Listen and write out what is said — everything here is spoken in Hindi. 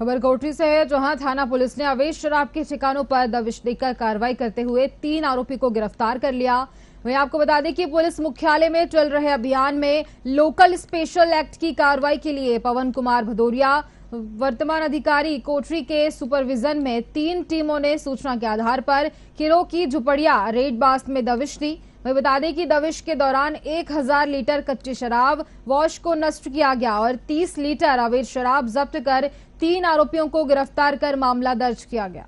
खबर कोठरी से है, जहाँ थाना पुलिस ने अवैध शराब के ठिकानों पर दबिश देकर कार्रवाई करते हुए तीन आरोपी को गिरफ़्तार कर लिया। वहीं आपको बता दें कि पुलिस मुख्यालय में चल रहे अभियान में लोकल स्पेशल एक्ट की कार्रवाई के लिए पवन कुमार भदौरिया, वर्तमान अधिकारी कोटरी के सुपरविजन में तीन टीमों ने सूचना के आधार पर किरो की झुपड़िया, रेड बास में दबिश दी। वही बता दें कि दबिश के दौरान 1000 लीटर कच्ची शराब, वॉश को नष्ट किया गया और 30 लीटर अवैध शराब जब्त कर तीन आरोपियों को गिरफ़्तार कर मामला दर्ज किया गया।